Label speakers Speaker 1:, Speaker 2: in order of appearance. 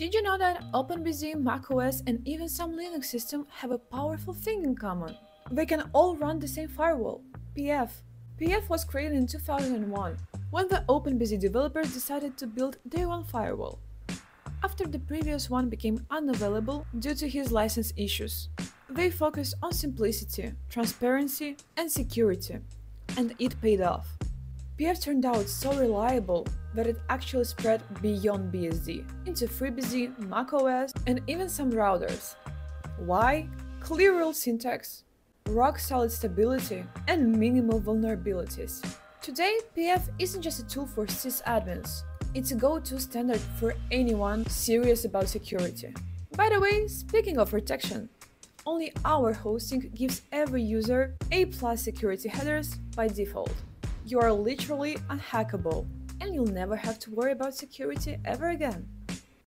Speaker 1: Did you know that OpenBSD, macOS, and even some Linux systems have a powerful thing in common? They can all run the same firewall, PF. PF was created in 2001, when the OpenBSD developers decided to build their own firewall, after the previous one became unavailable due to his license issues. They focused on simplicity, transparency, and security, and it paid off. PF turned out so reliable that it actually spread beyond BSD into FreeBSD, macOS, and even some routers. Why? Clear rule syntax, rock solid stability, and minimal vulnerabilities. Today, PF isn't just a tool for sysadmins, it's a go-to standard for anyone serious about security. By the way, speaking of protection, only our hosting gives every user A plus security headers by default you are literally unhackable and you'll never have to worry about security ever again.